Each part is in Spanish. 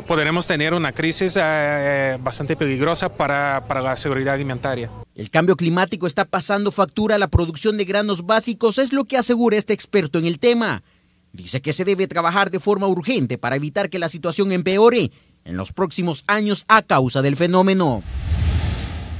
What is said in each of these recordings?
Podremos tener una crisis eh, bastante peligrosa para, para la seguridad alimentaria. El cambio climático está pasando factura a la producción de granos básicos, es lo que asegura este experto en el tema. Dice que se debe trabajar de forma urgente para evitar que la situación empeore en los próximos años a causa del fenómeno.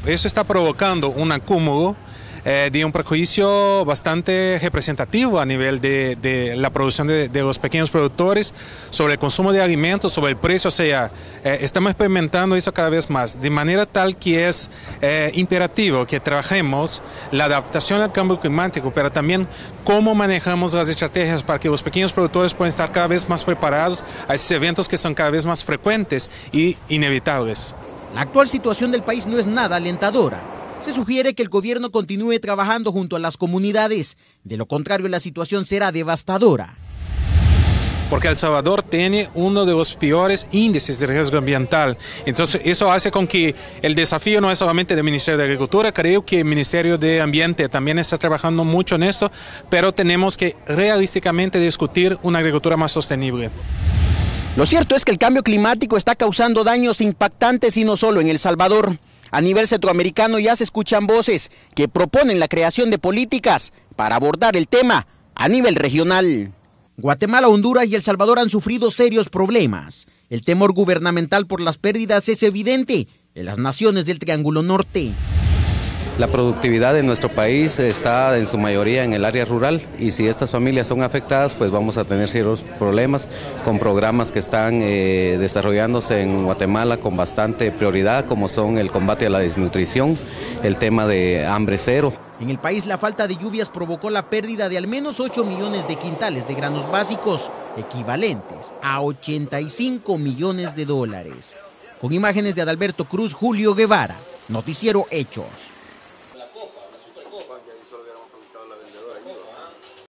Eso está provocando un acúmulo eh, de un prejuicio bastante representativo a nivel de, la producción de, los pequeños productores sobre el consumo de alimentos, sobre el precio. O sea, eh, estamos experimentando eso cada vez más, de manera tal que es eh, imperativo que trabajemos la adaptación al cambio climático, pero también cómo manejamos las estrategias para que los pequeños productores puedan estar cada vez más preparados a esos eventos que son cada vez más frecuentes y inevitables. La actual situación del país no es nada alentadora se sugiere que el gobierno continúe trabajando junto a las comunidades. De lo contrario, la situación será devastadora. Porque El Salvador tiene uno de los peores índices de riesgo ambiental. Entonces, eso hace con que el desafío no es solamente del Ministerio de Agricultura, creo que el Ministerio de Ambiente también está trabajando mucho en esto, pero tenemos que realísticamente discutir una agricultura más sostenible. Lo cierto es que el cambio climático está causando daños impactantes y no solo en El Salvador. A nivel centroamericano ya se escuchan voces que proponen la creación de políticas para abordar el tema a nivel regional. Guatemala, Honduras y El Salvador han sufrido serios problemas. El temor gubernamental por las pérdidas es evidente en las naciones del Triángulo Norte. La productividad de nuestro país está en su mayoría en el área rural y si estas familias son afectadas, pues vamos a tener ciertos problemas con programas que están eh, desarrollándose en Guatemala con bastante prioridad, como son el combate a la desnutrición, el tema de hambre cero. En el país la falta de lluvias provocó la pérdida de al menos 8 millones de quintales de granos básicos, equivalentes a 85 millones de dólares. Con imágenes de Adalberto Cruz, Julio Guevara, Noticiero Hechos que ahí solo hubiéramos preguntado a la vendedora.